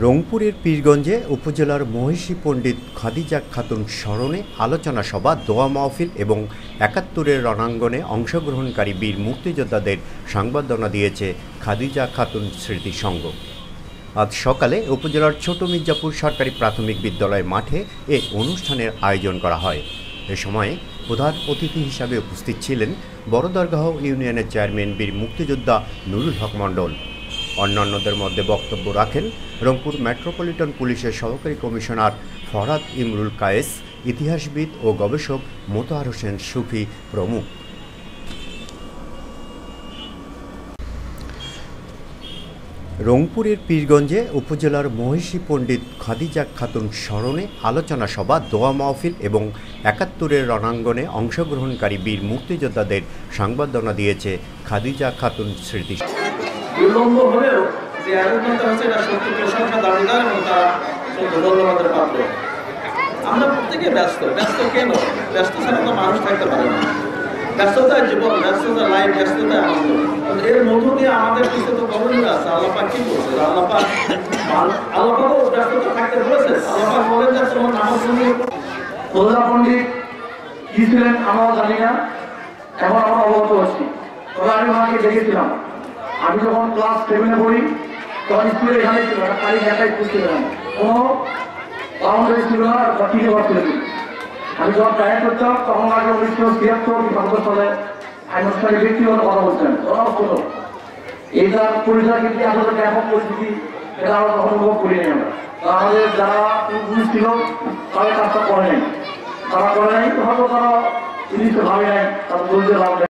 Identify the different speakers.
Speaker 1: রংপুরের পীরগঞ্জে উপজেলার মহিষী পণ্ডিত খাদিজা খাতুন স্মরণে আলোচনা সভা, দোয়া মাহফিল এবং একাত্তরের রণাঙ্গনে অংশগ্রহণকারী বীর মুক্তিযোদ্ধাদের সংবর্ধনা দিয়েছে খাদিজা খাতুন স্মৃতি সংঘ আজ সকালে উপজেলার ছোট মির্জাপুর সরকারি প্রাথমিক বিদ্যালয় মাঠে এ অনুষ্ঠানের আয়োজন করা হয়। এ সময় প্রধান অতিথি হিসাবে উপস্থিত ছিলেন বড়দরগাহ ইউনিয়নের চেয়ারম্যান বীর মুক্তিযোদ্ধা নুরুল হক মণ্ডল। অন্যান্যদের মধ্যে বক্তব্য রাখেন রংপুর মেট্রোপলিটন পুলিশের সহকারী কমিশনার ফরহাদ ইমরুল কায়েস, ইতিহাসবিদ ও গবেষক মোতাহার হোসেন সুফি প্রমুখ। রংপুরের পীরগঞ্জে উপজেলার মহিষী পণ্ডিত খাদিজা খাতুন স্মরণে আলোচনা সভা, দোয়া মাহফিল এবং একাত্তরের রণাঙ্গনে অংশগ্রহণকারী বীর মুক্তিযোদ্ধাদের সংবর্ধনা দিয়েছে খাদিজা খাতুন স্মৃতি
Speaker 2: যে আয়োজনটা হচ্ছে এটা সত্যি প্রশংসা দাবিদার এবং তারা ধন্যবাদের পাত্র। আমরা প্রত্যেকে ব্যস্ত। ব্যস্ত কেন ব্যস্ত ছাড়া তো মানুষ থাকতে পারে না। ব্যস্ততায় জীবন, ব্যস্ততা লাইফ ব্যস্ততায় আনন্দ। এর মধ্য দিয়ে আমাদের কিছু তো করণীয় আছে। আল্লাপাক কি বলছে আল্লাপাক আল্লাপাকও ব্যস্ততা থাকতে বলেছে আল্লাপাক বলেন যে তোমার নামাজ শুনে
Speaker 3: প্রধান পণ্ডিত, কি ছিলেন আমরাও জানি না। এখন আমরা অবগত হচ্ছি তবে আমি ওনাকে দেখেছিলাম। আমি যখন ক্লাস সেভেনে পড়ি তখন স্কুলে এখানে ছিল না খালি একাই স্কুল ছিল কোনো বাউন্ডারি ছিল না টিকে ঘর ছিল আমি যখন ট্রাই করতাম, তখন আগে উনিশশো ছিয়াত্তর কি সত্তর সালে আইনস্থানে ব্যক্তিগত কথা বলছেন ওরাও ছিল এইটা পরিচয় কিন্তু আসলে ব্যাপক পরিস্থিতি, এটা আমরা তখন অনুভব করি নাই আমরা। আমাদের যারা পুরুষ ছিল তারা কাজটা করে নাই। তারা করে নাই হয়তো তারা জিনিসটা ভাবে নাই তারা বলতে লাভ।